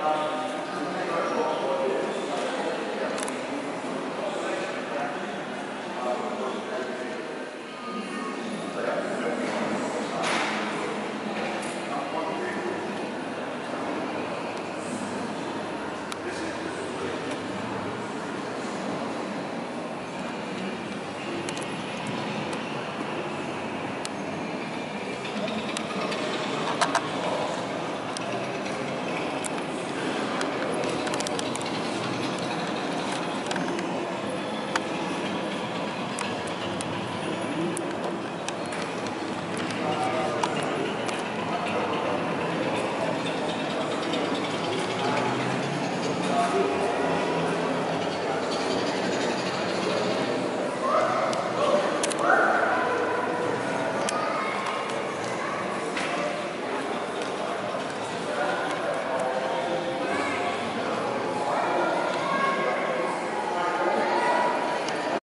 Um,